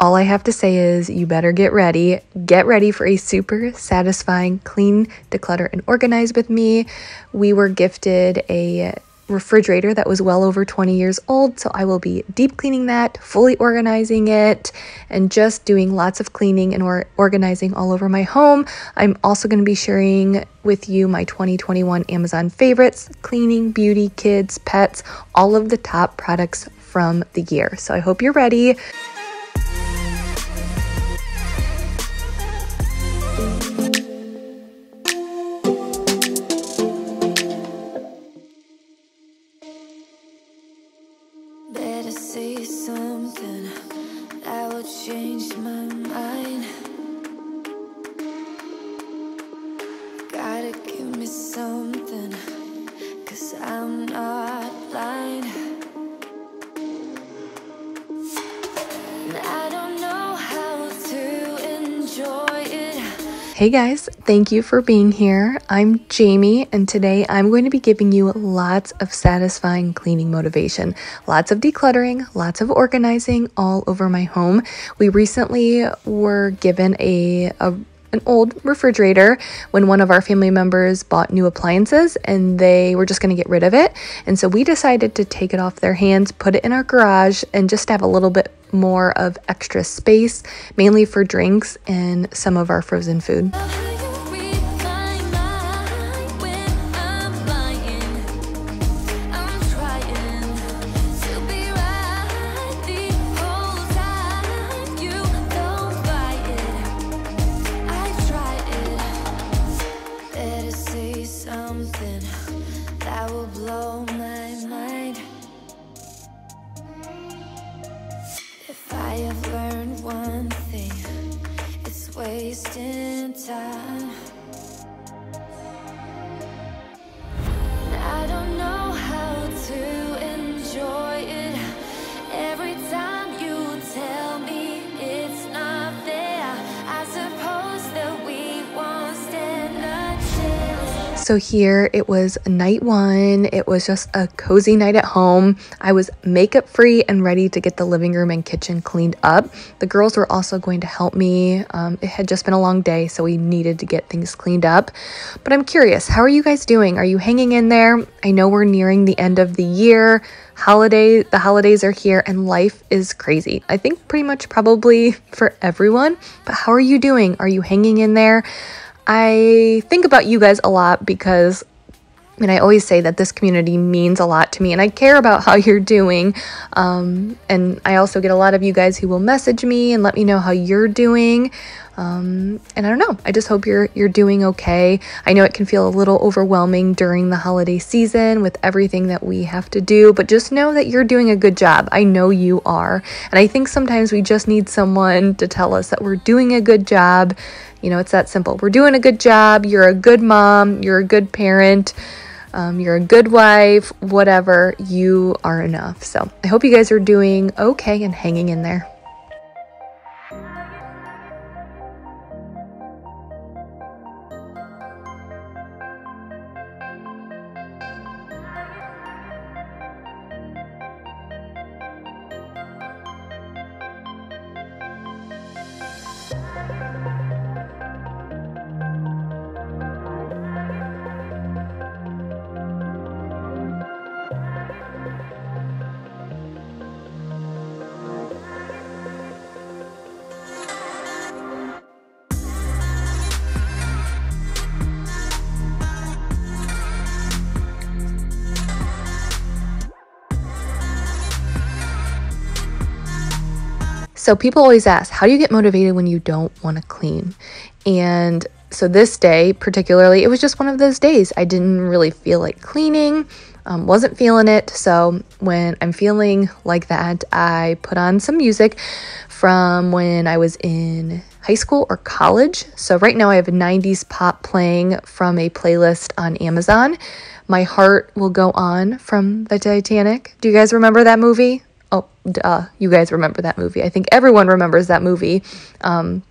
all I have to say is you better get ready. Get ready for a super satisfying clean, declutter, and organize with me. We were gifted a refrigerator that was well over 20 years old, so I will be deep cleaning that, fully organizing it, and just doing lots of cleaning and or- organizing all over my home. I'm also going to be sharing with you my 2021 Amazon favorites cleaning, beauty, kids, pets, all of the top products from the year. So I hope you're ready. Hey guys, thank you for being here. I'm Jamie, and today I'm going to be giving you lots of satisfying cleaning motivation, lots of decluttering, lots of organizing all over my home. We recently were given a, a an old refrigerator when one of our family members bought new appliances and they were just going to get rid of it. And so we decided to take it off their hands, put it in our garage, and just have a little bit more of extra space, mainly for drinks and some of our frozen food. So here it was night one. It was just a cozy night at home. I was makeup free and ready to get the living room and kitchen cleaned up. The girls were also going to help me. Um, it had just been a long day, so we needed to get things cleaned up. But I'm curious, how are you guys doing? Are you hanging in there? I know we're nearing the end of the year. Holiday, the holidays are here and life is crazy. I think pretty much probably for everyone. But how are you doing? Are you hanging in there? I think about you guys a lot because I mean, I always say that this community means a lot to me and I care about how you're doing. Um, and I also get a lot of you guys who will message me and let me know how you're doing. Um, and I don't know. I just hope you're you're doing okay. I know it can feel a little overwhelming during the holiday season with everything that we have to do, but just know that you're doing a good job. I know you are. And I think sometimes we just need someone to tell us that we're doing a good job you know, it's that simple. We're doing a good job. You're a good mom. You're a good parent. Um, you're a good wife. Whatever. You are enough. So I hope you guys are doing okay and hanging in there. So people always ask, how do you get motivated when you don't want to clean? And so this day, particularly, it was just one of those days. I didn't really feel like cleaning, um, wasn't feeling it. So when I'm feeling like that, I put on some music from when I was in high school or college. So right now I have a 90s pop playing from a playlist on Amazon. My Heart Will Go On from the Titanic. Do you guys remember that movie? Oh, duh, you guys remember that movie. I think everyone remembers that movie. Um,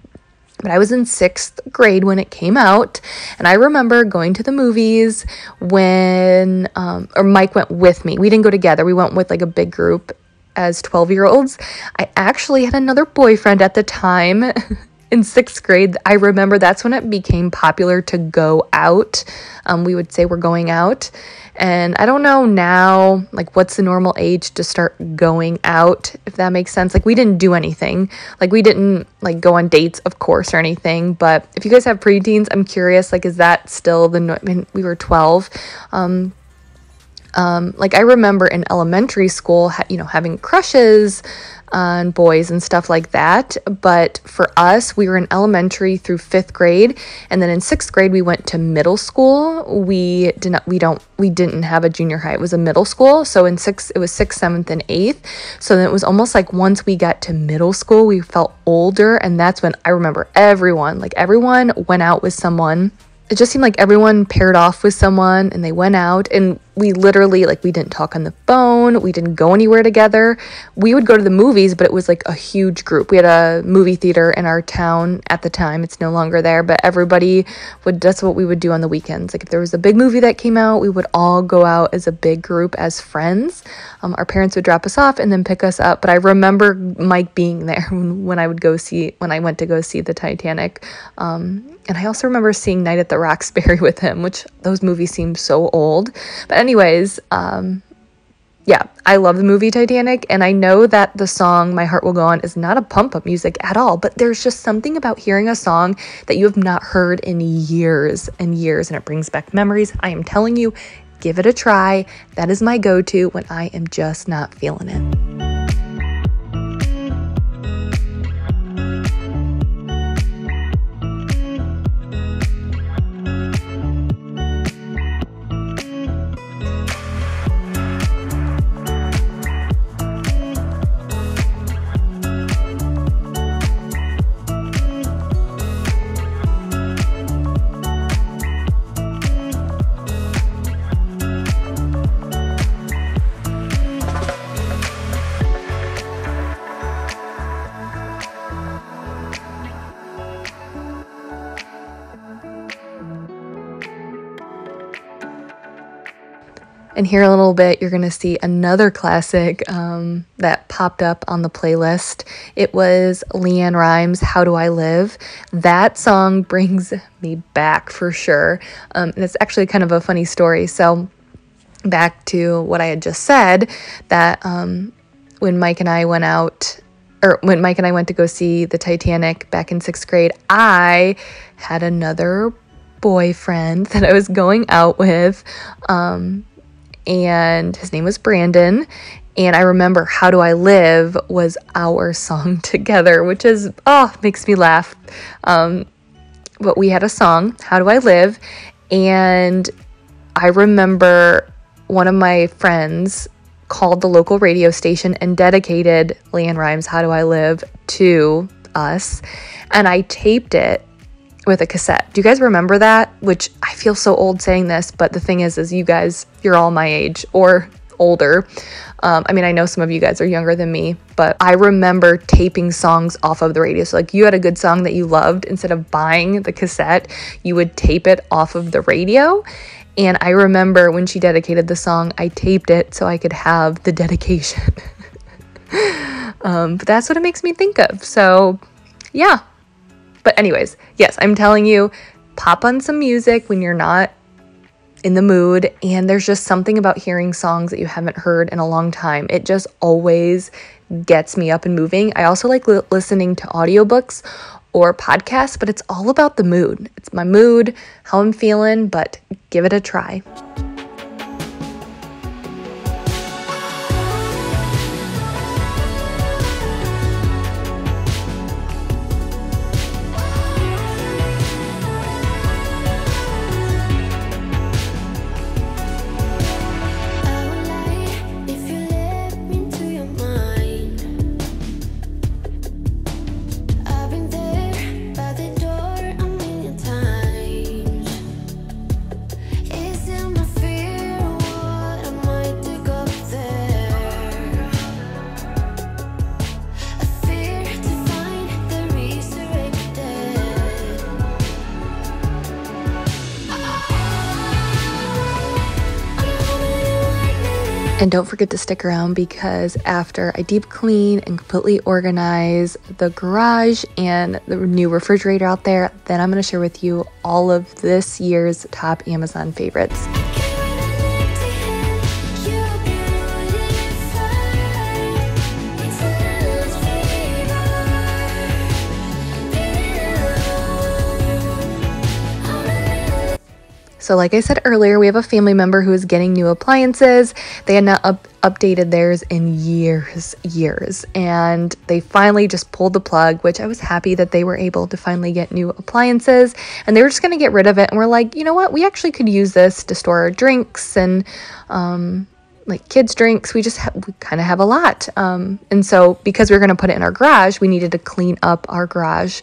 but I was in sixth grade when it came out, and I remember going to the movies when, um, or Mike went with me. We didn't go together, we went with like a big group. as 12 year olds. I actually had another boyfriend at the time. in sixth grade, I remember that's when it became popular to go out. Um, we would say we're going out. And I don't know now, like, what's the normal age to start going out, if that makes sense. Like, we didn't do anything. Like, we didn't, like, go on dates, of course, or anything. But if you guys have preteens, I'm curious, like, is that still the, no- I mean, we were 12. Um, um, like I remember in elementary school, you know, having crushes, on boys and stuff like that. But for us, we were in elementary through fifth grade, and then in sixth grade we went to middle school. We did not, we don't, we didn't have a junior high. It was a middle school. So in sixth, it was sixth, seventh, and eighth. So then it was almost like once we got to middle school, we felt older, and that's when I remember everyone, like everyone, went out with someone it just seemed like everyone paired off with someone and they went out and we literally like we didn't talk on the phone we didn't go anywhere together. We would go to the movies but it was like a huge group. We had a movie theater in our town at the time. It's no longer there but everybody would that's what we would do on the weekends. Like if there was a big movie that came out we would all go out as a big group as friends um, our parents would drop us off and then pick us up but i remember mike being there when, i would go see when i went to go see the titanic um, and I also remember seeing Night at the Roxbury with him, which those movies seem so old. But, anyways, um, yeah, I love the movie Titanic, and I know that the song My Heart Will Go On is not a pump up music at all, but there's just something about hearing a song that you have not heard in years and years, and it brings back memories. I am telling you, give it a try. That is my go to when I am just not feeling it. Here a little bit, you're going to see another classic um, that popped up on the playlist. It was LeAnn Rimes' How Do I Live? That song brings me back for sure. Um, and it's actually kind of a funny story. So, back to what I had just said that um, when Mike and I went out or when Mike and I went to go see the Titanic back in sixth grade, I had another boyfriend that I was going out with. Um, and his name was Brandon. And I remember How Do I Live was our song together, which is, oh, makes me laugh. Um, but we had a song, How Do I Live? And I remember one of my friends called the local radio station and dedicated LeAnn Rimes How Do I Live to us. And I taped it with a cassette. Do you guys remember that? Which I feel so old saying this, but the thing is, is you guys, you're all my age or older. Um, I mean, I know some of you guys are younger than me, but I remember taping songs off of the radio. So, like, you had a good song that you loved, instead of buying the cassette, you would tape it off of the radio. And I remember when she dedicated the song, I taped it so I could have the dedication. um, but that's what it makes me think of. So, yeah, but, anyways, yes, I'm telling you, pop on some music when you're not in the mood. And there's just something about hearing songs that you haven't heard in a long time. It just always gets me up and moving. I also like li- listening to audiobooks or podcasts, but it's all about the mood. It's my mood, how I'm feeling, but give it a try. Don't forget to stick around because after I deep clean and completely organize the garage and the new refrigerator out there, then I'm going to share with you all of this year's top Amazon favorites. So, like I said earlier, we have a family member who is getting new appliances. They had not up- updated theirs in years, years. And they finally just pulled the plug, which I was happy that they were able to finally get new appliances. And they were just going to get rid of it. And we're like, you know what? We actually could use this to store our drinks and, um, like kids drinks we just ha- we kind of have a lot um, and so because we are going to put it in our garage we needed to clean up our garage.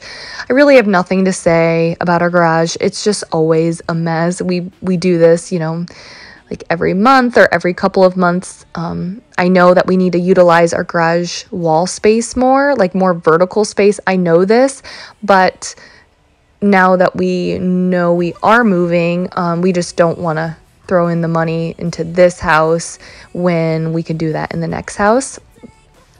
I really have nothing to say about our garage. It's just always a mess. We we do this you know like every month or every couple of months. Um, i know that we need to utilize our garage wall space more like more vertical space. I know this but now that we know we are moving um, we just don't want to throw in the money into this house when we can do that in the next house.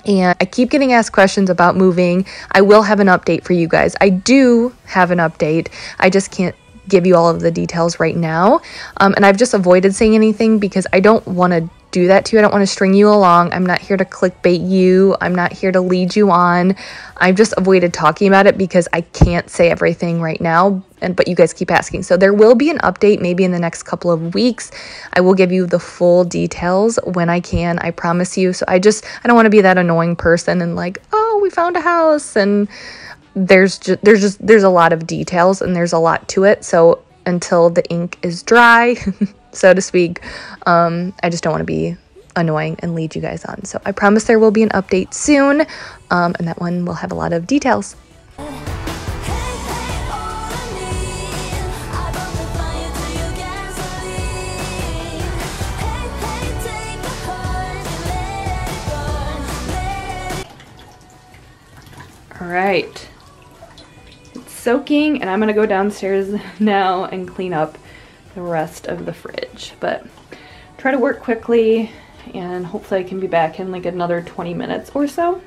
And I keep getting asked questions about moving. I will have an update for you guys. I do have an update. I just can't give you all of the details right now. Um, and I've just avoided saying anything because I don't want to do that to you. I don't want to string you along. I'm not here to clickbait you. I'm not here to lead you on. I've just avoided talking about it because I can't say everything right now. And but you guys keep asking. So there will be an update maybe in the next couple of weeks. I will give you the full details when I can. I promise you. So I just I don't want to be that annoying person and like, "Oh, we found a house." And there's just there's just there's a lot of details and there's a lot to it. So until the ink is dry, so to speak, um, I just don't want to be annoying and lead you guys on. So I promise there will be an update soon, um, and that one will have a lot of details. All right it's soaking and I'm gonna go downstairs now and clean up the rest of the fridge. But try to work quickly and hopefully I can be back in like another 20 minutes or so.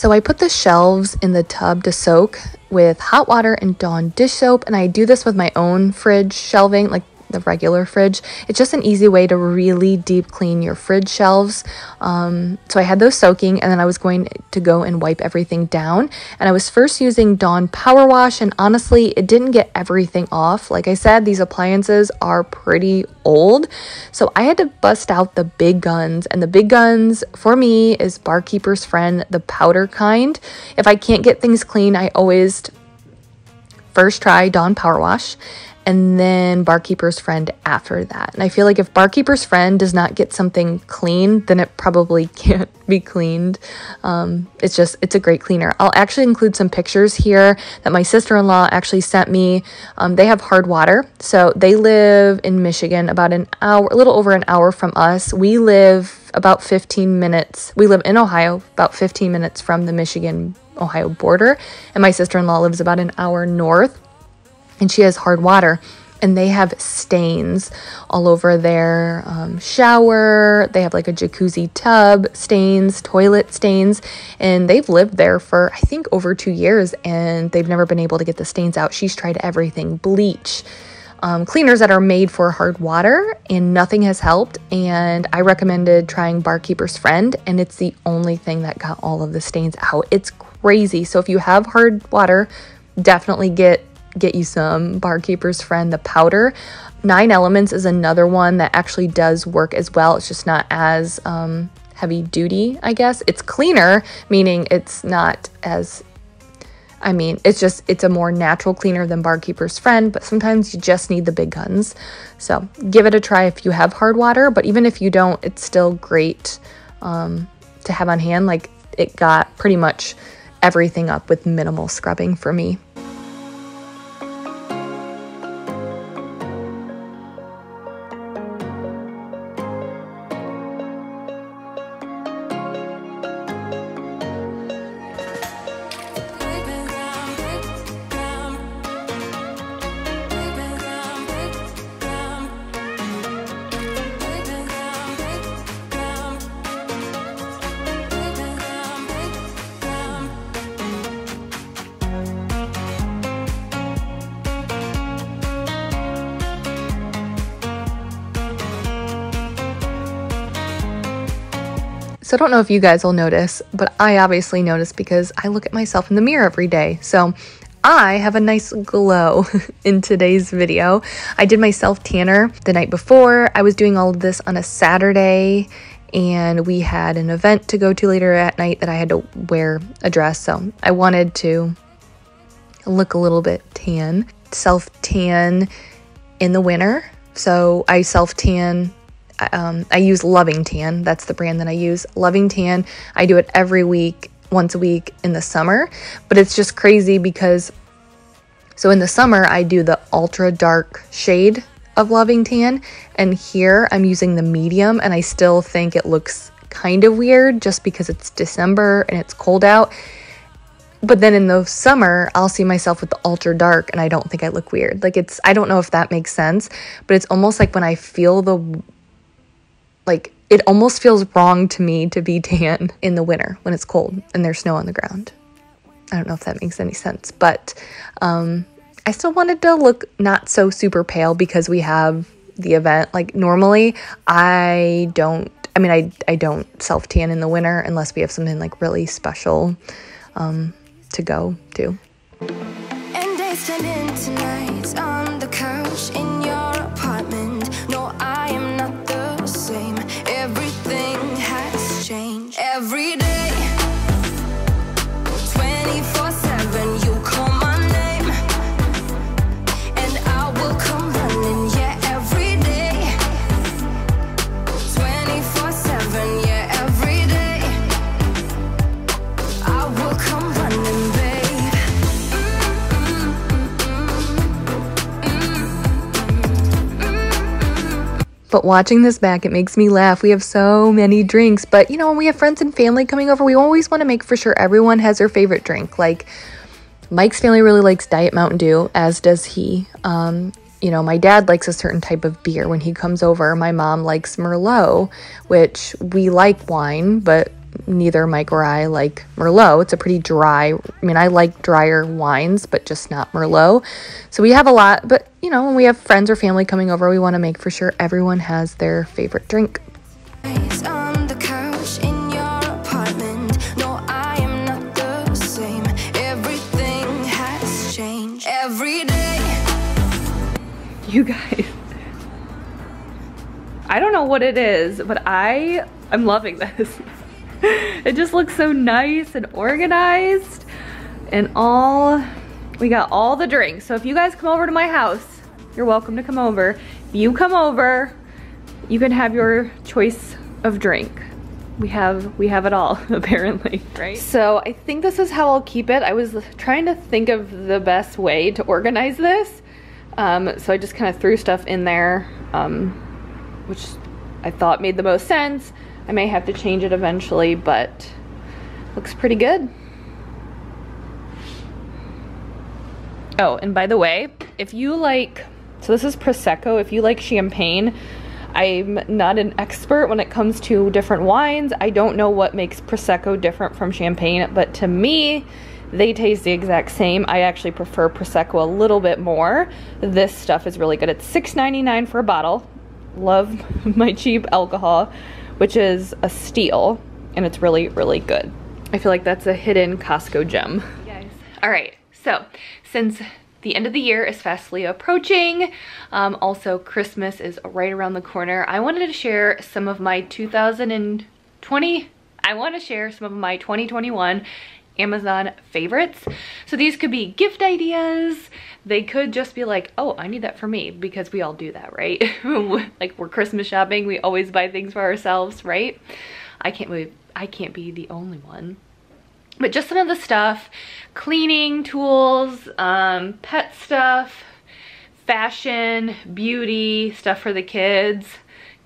So I put the shelves in the tub to soak with hot water and Dawn dish soap. And I do this with my own fridge shelving, like the regular fridge. It's just an easy way to really deep clean your fridge shelves. Um, so I had those soaking and then I was going to go and wipe everything down. And I was first using Dawn Power Wash and honestly, it didn't get everything off. Like I said, these appliances are pretty old. So I had to bust out the big guns and the big guns for me is Barkeeper's Friend, the powder kind. If I can't get things clean, I always first try Dawn Power Wash and then barkeeper's friend after that. And I feel like if barkeeper's friend does not get something clean, then it probably can't be cleaned. Um, it's just, it's a great cleaner. I'll actually include some pictures here that my sister in law actually sent me. Um, they have hard water. So they live in Michigan, about an hour, a little over an hour from us. We live about 15 minutes. We live in Ohio, about 15 minutes from the Michigan Ohio border. And my sister in law lives about an hour north and she has hard water and they have stains all over their um, shower. They have like a jacuzzi tub stains, toilet stains, and they've lived there for I think over two years and they've never been able to get the stains out. She's tried everything bleach, um, cleaners that are made for hard water, and nothing has helped. And I recommended trying Barkeeper's Friend, and it's the only thing that got all of the stains out. It's crazy. So if you have hard water, definitely get get you some Barkeeper's Friend, the powder. Nine Elements is another one that actually does work as well. It's just not as um, heavy duty, I guess. It's cleaner, meaning it's not as I mean, it's just, it's a more natural cleaner than Barkeeper's Friend, but sometimes you just need the big guns. So give it a try if you have hard water, but even if you don't, it's still great um, to have on hand. Like it got pretty much everything up with minimal scrubbing for me. So I don't know if you guys will notice, but I obviously notice because I look at myself in the mirror every day. So I have a nice glow in today's video. I did my self tanner the night before. I was doing all of this on a Saturday and we had an event to go to later at night that I had to wear a dress. So I wanted to look a little bit tan. Self tan in the winter. So I self tan um, I use Loving Tan. That's the brand that I use. Loving Tan. I do it every week, once a week in the summer. But it's just crazy because, so in the summer, I do the ultra dark shade of Loving Tan. And here I'm using the medium, and I still think it looks kind of weird just because it's December and it's cold out. But then in the summer, I'll see myself with the ultra dark and I don't think I look weird. Like it's, I don't know if that makes sense, but it's almost like when I feel the like it almost feels wrong to me to be tan in the winter when it's cold and there's snow on the ground. I don't know if that makes any sense, but um, I still wanted to look not so super pale because we have the event. Like normally, I don't. I mean, I I don't self tan in the winter unless we have something like really special um, to go to. But watching this back, it makes me laugh. We have so many drinks. But, you know, when we have friends and family coming over, we always want to make for sure everyone has their favorite drink. Like, Mike's family really likes Diet Mountain Dew, as does he. Um, you know, my dad likes a certain type of beer when he comes over. My mom likes Merlot, which we like wine, but neither Mike or I like Merlot. It's a pretty dry, I mean, I like drier wines, but just not Merlot. So we have a lot, but you know, when we have friends or family coming over, we want to make for sure everyone has their favorite drink. You guys. I don't know what it is, but I I am loving this. it just looks so nice and organized. And all we got all the drinks. So if you guys come over to my house you're welcome to come over. If you come over you can have your choice of drink. We have we have it all apparently right? So i think this is how i'll keep it. I was trying to think of the best way to organize this. Um, so i just kind of threw stuff in there um, which i thought made the most sense I may have to change it eventually, but looks pretty good. Oh, and by the way, if you like, so this is Prosecco, if you like champagne, I'm not an expert when it comes to different wines. I don't know what makes Prosecco different from champagne, but to me, they taste the exact same. I actually prefer Prosecco a little bit more. This stuff is really good. It's $6.99 for a bottle. Love my cheap alcohol which is a steal and it's really, really good. I feel like that's a hidden Costco gem. Guys. All right, so since the end of the year is fastly approaching. Um, also, Christmas is right around the corner. I wanted to share some of my 2020, I want to share some of my 2021 Amazon favorites. So these could be gift ideas. They could just be like, oh, I need that for me because we all do that, right? like we're Christmas shopping. We always buy things for ourselves, right? I can't believe I can't be the only one. But just some of the stuff, cleaning tools, um, pet stuff, fashion, beauty, stuff for the kids,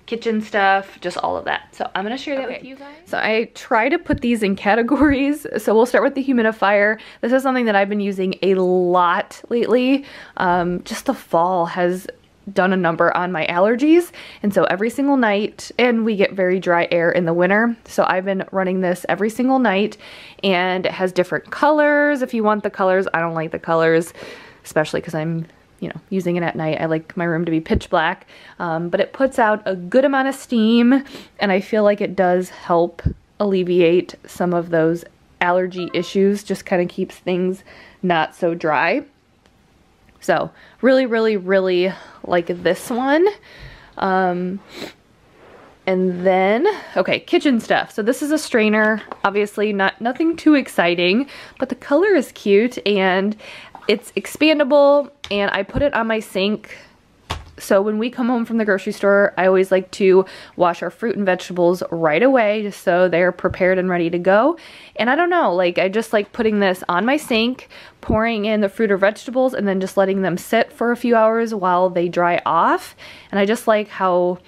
kitchen stuff, just all of that. So I'm gonna share that okay. with you guys. So I try to put these in categories. So we'll start with the humidifier. This is something that I've been using a lot lately. Um, just the fall has done a number on my allergies and so every single night and we get very dry air in the winter so I've been running this every single night and it has different colors if you want the colors I don't like the colors especially because I'm you know, using it at night. I like my room to be pitch black, um, but it puts out a good amount of steam and I feel like it does help alleviate some of those allergy issues, just kind of keeps things not so dry. So really, really, really like this one. Um, and then, okay, kitchen stuff. So this is a strainer, obviously not nothing too exciting, but the color is cute and it's expandable and I put it on my sink so when we come home from the grocery store, I always like to wash our fruit and vegetables right away just so they're prepared and ready to go. And I don't know, like I just like putting this on my sink, pouring in the fruit or vegetables and then just letting them sit for a few hours while they dry off. And I just like how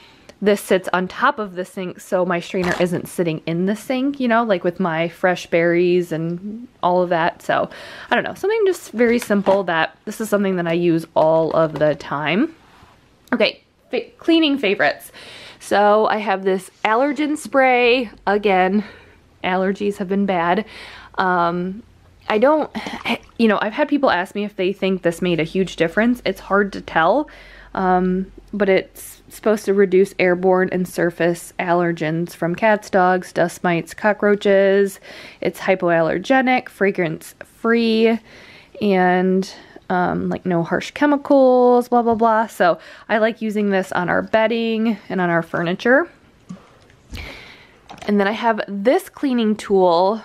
this sits on top of the sink so my strainer isn't sitting in the sink, you know, like with my fresh berries and all of that. So I don't know, something just very simple that this is something that I use all of the time. Okay, fa cleaning favorites. So I have this allergen spray. Again, allergies have been bad. Um, I don't, you know, I've had people ask me if they think this made a huge difference. It's hard to tell, um, but it's supposed to reduce airborne and surface allergens from cats, dogs, dust mites, cockroaches. It's hypoallergenic, fragrance free, and um, like no harsh chemicals, blah, blah, blah. So I like using this on our bedding and on our furniture. And then I have this cleaning tool.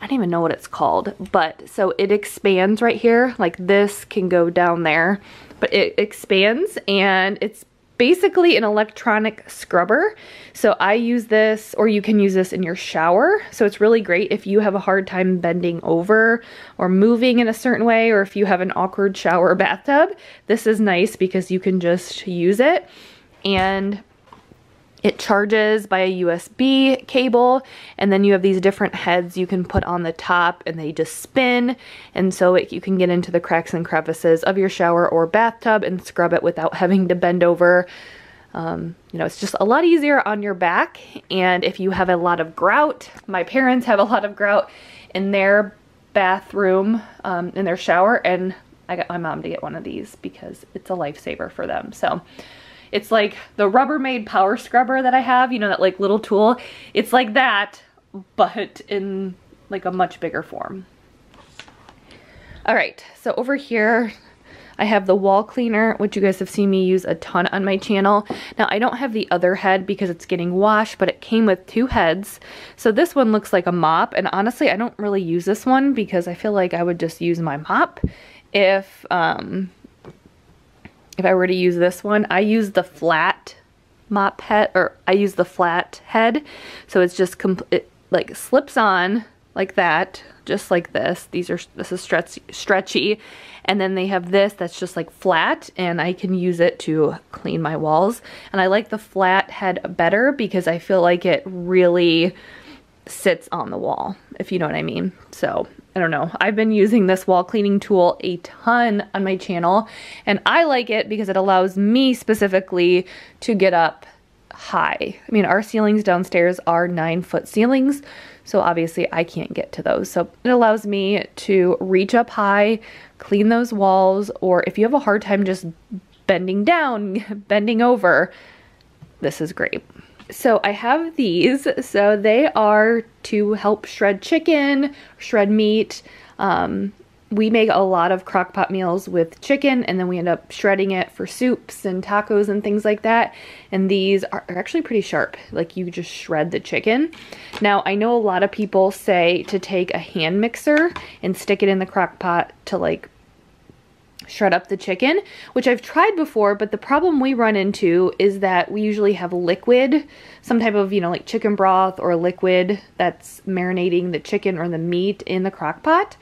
I don't even know what it's called, but so it expands right here. Like this can go down there, but it expands and it's basically an electronic scrubber. So I use this, or you can use this in your shower. So it's really great if you have a hard time bending over or moving in a certain way, or if you have an awkward shower or bathtub. This is nice because you can just use it. And it charges by a USB cable and then you have these different heads you can put on the top and they just spin and so it, you can get into the cracks and crevices of your shower or bathtub and scrub it without having to bend over. Um, you know, it's just a lot easier on your back and if you have a lot of grout, my parents have a lot of grout in their bathroom, um, in their shower and I got my mom to get one of these because it's a lifesaver for them. So it's like the Rubbermaid power scrubber that I have, you know, that like little tool. It's like that, but in like a much bigger form. All right, so over here, I have the wall cleaner, which you guys have seen me use a ton on my channel. Now, I don't have the other head because it's getting washed, but it came with two heads. So this one looks like a mop, and honestly, I don't really use this one because I feel like I would just use my mop if um, if I were to use this one, I use the flat mop head, or I use the flat head. So it's just, it like slips on like that, just like this. These are, this is stretch, stretchy. And then they have this that's just like flat and I can use it to clean my walls. And I like the flat head better because I feel like it really sits on the wall, if you know what I mean. So I don't know. I've been using this wall cleaning tool a ton on my channel and I like it because it allows me specifically to get up high. I mean, our ceilings downstairs are nine foot ceilings, so obviously I can't get to those. So it allows me to reach up high, clean those walls, or if you have a hard time just bending down, bending over, this is great. So I have these. So they are to help shred chicken, shred meat. Um, we make a lot of crock pot meals with chicken and then we end up shredding it for soups and tacos and things like that. And these are actually pretty sharp. Like you just shred the chicken. Now I know a lot of people say to take a hand mixer and stick it in the crock pot to like shred up the chicken, which I've tried before, but the problem we run into is that we usually have liquid, some type of, you know, like chicken broth or liquid that's marinating the chicken or the meat in the crock pot.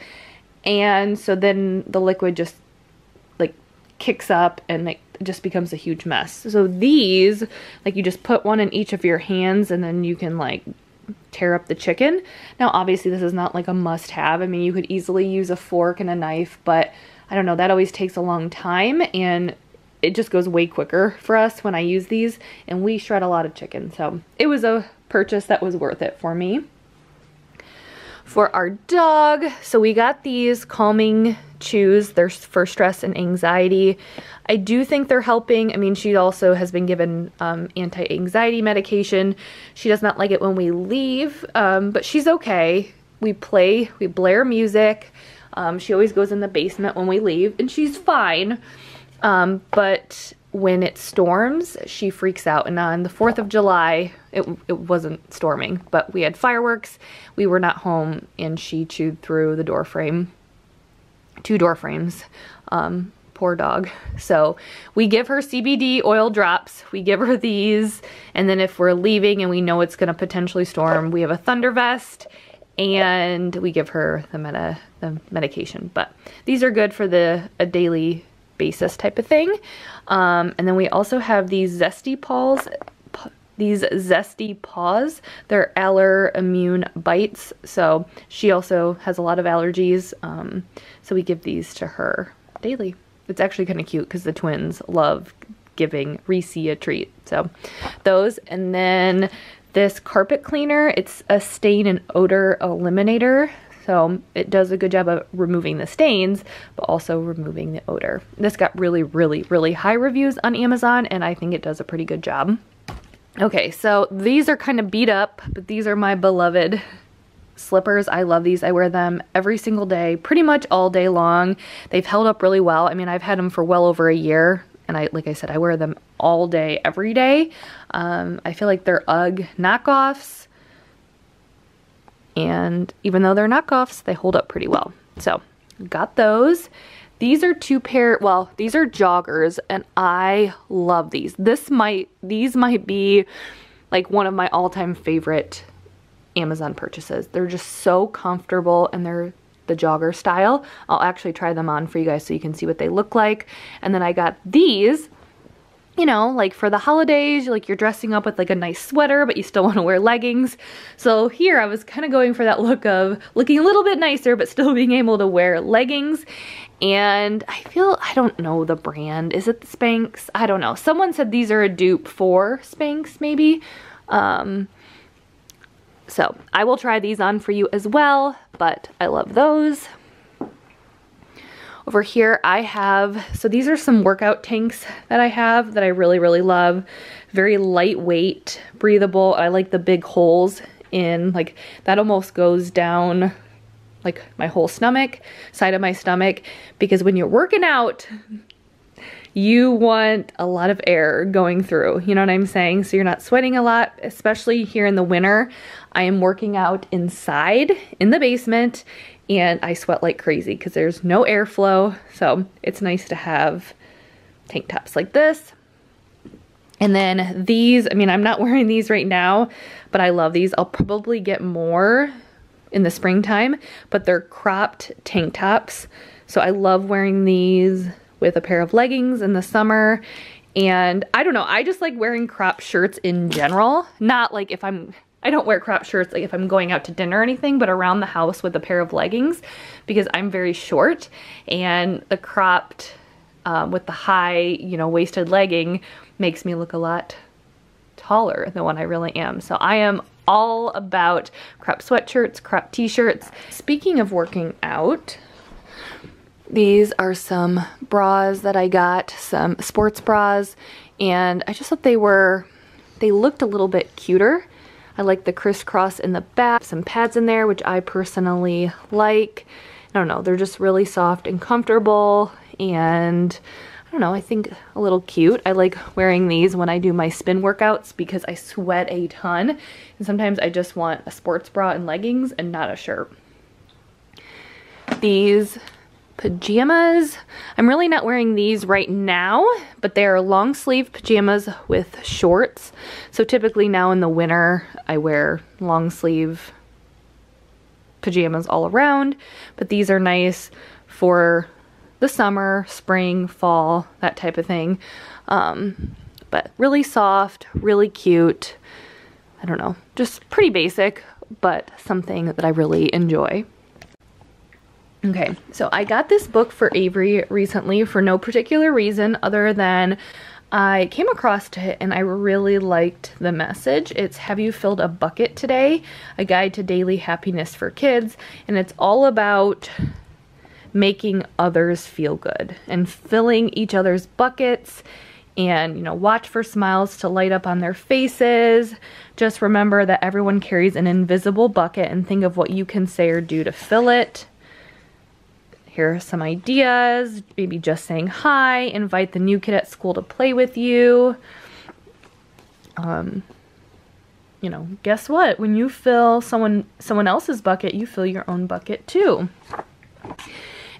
And so then the liquid just like kicks up and it just becomes a huge mess. So these, like you just put one in each of your hands and then you can like tear up the chicken. Now obviously this is not like a must have. I mean you could easily use a fork and a knife, but I don't know, that always takes a long time and it just goes way quicker for us when I use these and we shred a lot of chicken. So it was a purchase that was worth it for me. For our dog, so we got these calming chews. They're for stress and anxiety. I do think they're helping. I mean, she also has been given um, anti-anxiety medication. She does not like it when we leave, um, but she's okay. We play, we blare music. Um, she always goes in the basement when we leave, and she's fine. Um, but when it storms, she freaks out. And on the 4th of July, it, it wasn't storming, but we had fireworks. We were not home, and she chewed through the door frame, two door frames. Um, poor dog. So we give her CBD oil drops. We give her these. And then if we're leaving and we know it's going to potentially storm, we have a thunder vest and we give her the meta the medication. But these are good for the a daily basis type of thing. Um, and then we also have these Zesty Paws, these Zesty Paws. They're Aller Immune Bites. So she also has a lot of allergies. Um, so we give these to her daily. It's actually kind of cute because the twins love giving Reese a treat. So those. And then this carpet cleaner. It's a stain and odor eliminator. So um, it does a good job of removing the stains, but also removing the odor. This got really, really, really high reviews on Amazon, and I think it does a pretty good job. Okay, so these are kind of beat up, but these are my beloved slippers. I love these. I wear them every single day, pretty much all day long. They've held up really well. I mean, I've had them for well over a year and I like I said I wear them all day every day. Um, I feel like they're UGG knockoffs. And even though they're knockoffs they hold up pretty well. So got those. These are two pair well these are joggers and I love these. This might these might be like one of my all-time favorite Amazon purchases. They're just so comfortable and they're the jogger style. I'll actually try them on for you guys so you can see what they look like. And then I got these you know, like for the holidays, like you're dressing up with like a nice sweater, but you still want to wear leggings. So here I was kind of going for that look of looking a little bit nicer, but still being able to wear leggings. And I feel, I don't know the brand. Is it the Spanx? I don't know. Someone said these are a dupe for Spanx, maybe. Um, so I will try these on for you as well, but I love those. Over here I have, so these are some workout tanks that I have that I really, really love. Very lightweight, breathable. I like the big holes in, like that almost goes down like my whole stomach, side of my stomach, because when you're working out, you want a lot of air going through, you know what I'm saying? So you're not sweating a lot, especially here in the winter. I am working out inside in the basement and I sweat like crazy because there's no airflow. So it's nice to have tank tops like this. And then these, I mean, I'm not wearing these right now, but I love these. I'll probably get more in the springtime, but they're cropped tank tops. So I love wearing these with a pair of leggings in the summer. And I don't know, I just like wearing crop shirts in general. Not like if I'm, I don't wear crop shirts like if I'm going out to dinner or anything, but around the house with a pair of leggings because I'm very short and the cropped um, with the high, you know, waisted legging makes me look a lot taller than what I really am. So I am all about crop sweatshirts, crop t-shirts. Speaking of working out, these are some bras that I got, some sports bras, and I just thought they were, they looked a little bit cuter. I like the crisscross in the back, some pads in there, which I personally like. I don't know, they're just really soft and comfortable, and I don't know, I think a little cute. I like wearing these when I do my spin workouts because I sweat a ton, and sometimes I just want a sports bra and leggings and not a shirt. These pajamas. I'm really not wearing these right now, but they are long sleeve pajamas with shorts. So typically now in the winter, I wear long sleeve pajamas all around, but these are nice for the summer, spring, fall, that type of thing. Um, but really soft, really cute. I don't know, just pretty basic, but something that I really enjoy. Okay, so I got this book for Avery recently for no particular reason other than I came across it and I really liked the message. It's Have You Filled a Bucket Today? A Guide to Daily Happiness for Kids. And it's all about making others feel good and filling each other's buckets and you know watch for smiles to light up on their faces just remember that everyone carries an invisible bucket and think of what you can say or do to fill it here are some ideas, maybe just saying hi, invite the new kid at school to play with you. Um, you know, guess what? When you fill someone someone else's bucket, you fill your own bucket too.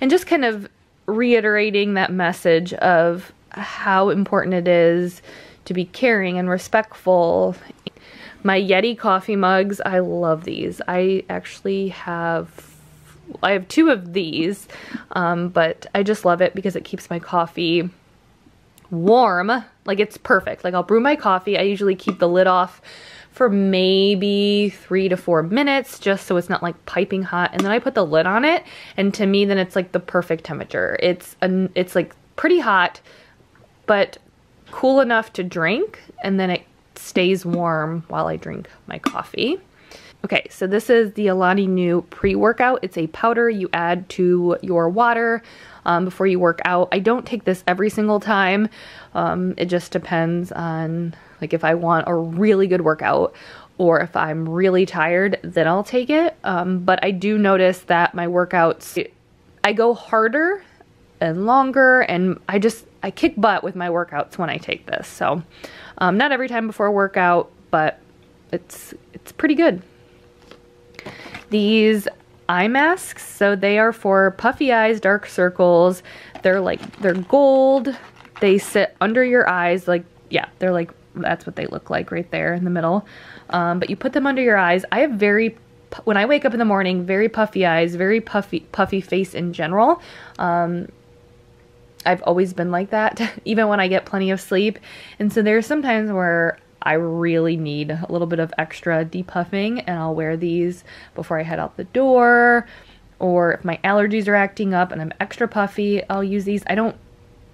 And just kind of reiterating that message of how important it is to be caring and respectful. My Yeti coffee mugs, I love these. I actually have I have two of these, um, but I just love it because it keeps my coffee warm. Like it's perfect. Like I'll brew my coffee. I usually keep the lid off for maybe three to four minutes just so it's not like piping hot and then I put the lid on it and to me then it's like the perfect temperature. It's an it's like pretty hot but cool enough to drink and then it stays warm while I drink my coffee. Okay, so this is the Alani Nu pre-workout. It's a powder you add to your water um, before you work out. I don't take this every single time. Um, it just depends on like if I want a really good workout or if I'm really tired, then I'll take it. Um, but I do notice that my workouts, I go harder and longer and I just, I kick butt with my workouts when I take this. So um, not every time before a workout, but it's, it's pretty good these eye masks. So they are for puffy eyes, dark circles. They're like, they're gold. They sit under your eyes. Like, yeah, they're like, that's what they look like right there in the middle. Um, but you put them under your eyes. I have very, when I wake up in the morning, very puffy eyes, very puffy, puffy face in general. Um, I've always been like that, even when I get plenty of sleep. And so there's sometimes where I really need a little bit of extra depuffing and I'll wear these before I head out the door or if my allergies are acting up and I'm extra puffy, I'll use these. I don't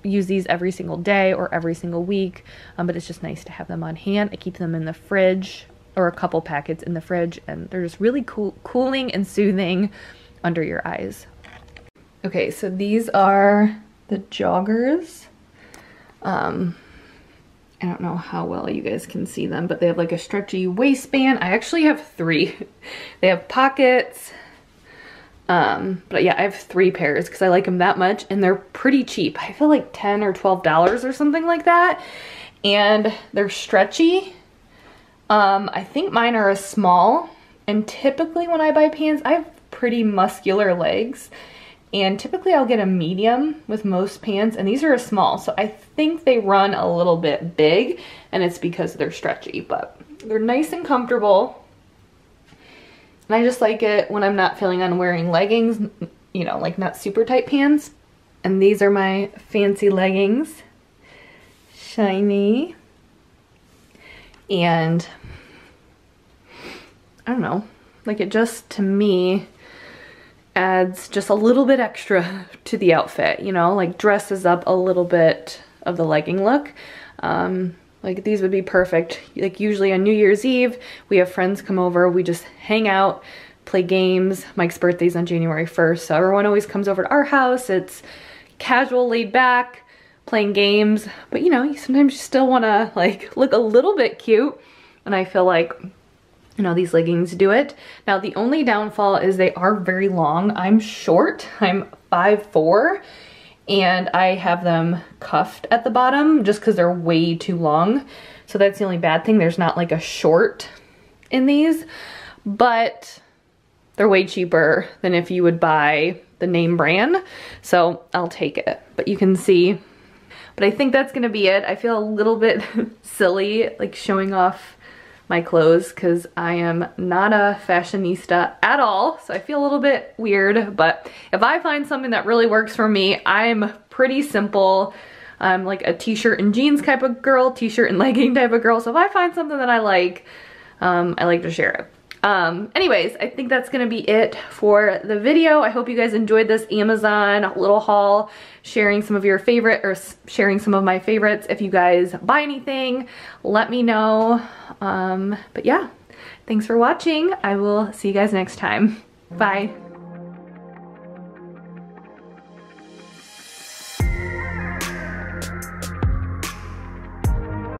use these every single day or every single week, um, but it's just nice to have them on hand. I keep them in the fridge or a couple packets in the fridge and they're just really cool, cooling and soothing under your eyes. Okay, so these are the joggers. Um, I don't know how well you guys can see them, but they have like a stretchy waistband. I actually have three. they have pockets. Um, but yeah, I have three pairs because I like them that much and they're pretty cheap. I feel like 10 or $12 or something like that. And they're stretchy. Um, I think mine are a small and typically when I buy pants, I have pretty muscular legs and typically I'll get a medium with most pants and these are a small so I think they run a little bit big and it's because they're stretchy but they're nice and comfortable. And I just like it when I'm not feeling on wearing leggings you know like not super tight pants. And these are my fancy leggings. Shiny. And I don't know like it just to me adds just a little bit extra to the outfit, you know, like dresses up a little bit of the legging look. Um, like these would be perfect. Like usually on New Year's Eve, we have friends come over, we just hang out, play games. Mike's birthday's on January 1st, so everyone always comes over to our house. It's casual, laid back, playing games, but you know, you sometimes you still wanna like look a little bit cute. And I feel like know, these leggings do it. Now, the only downfall is they are very long. I'm short, I'm 5'4", and I have them cuffed at the bottom just because they're way too long. So that's the only bad thing. There's not like a short in these, but they're way cheaper than if you would buy the name brand. So I'll take it. But you can see, but I think that's gonna be it. I feel a little bit silly like showing off my clothes because I am not a fashionista at all. So I feel a little bit weird, but if I find something that really works for me, I'm pretty simple. I'm like a t-shirt and jeans type of girl, t-shirt and legging type of girl. So if I find something that I like, um, I like to share it. Um, anyways, I think that's gonna be it for the video. I hope you guys enjoyed this Amazon little haul, sharing some of your favorite, or sharing some of my favorites. If you guys buy anything, let me know. Um, but yeah, thanks for watching. I will see you guys next time. Bye.